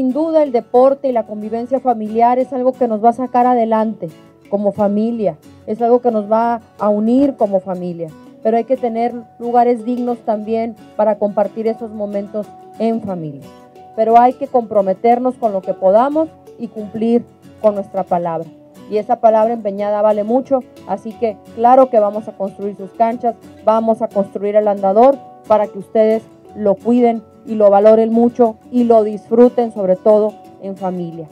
el deporte y la convivencia familiar es algo que nos va a sacar adelante como familia, es algo que nos va a unir como familia, pero hay que tener lugares dignos también para compartir esos momentos en familia. Pero hay que comprometernos con lo que podamos y cumplir con nuestra palabra. Y esa palabra empeñada vale mucho, así que claro que vamos a construir sus canchas, vamos a construir el andador para que ustedes lo cuiden y lo valoren mucho y lo disfruten sobre todo en familia.